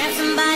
Grab somebody